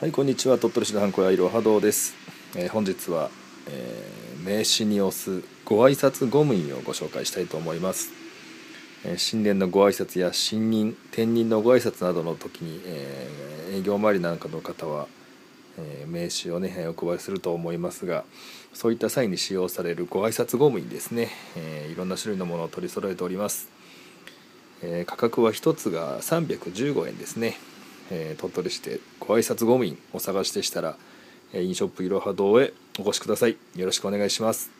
はいこんにちは。鳥取市のハンコ屋いろは堂です、えー本日は、えー名刺に押すご挨拶ゴム印をご紹介したいと思います、えー新年のご挨拶や新任転任のご挨拶などの時に、えー営業周りなんかの方は、え名刺をねお配りすると思いますがそういった際に使用されるご挨拶ゴム印ですね、えいろんな種類のものを取り揃えております。え価格は1つが315円ですね、えー鳥取市でご挨拶ゴミンお探しでしたら、えーインショップいろは堂へお越しください。よろしくお願いします。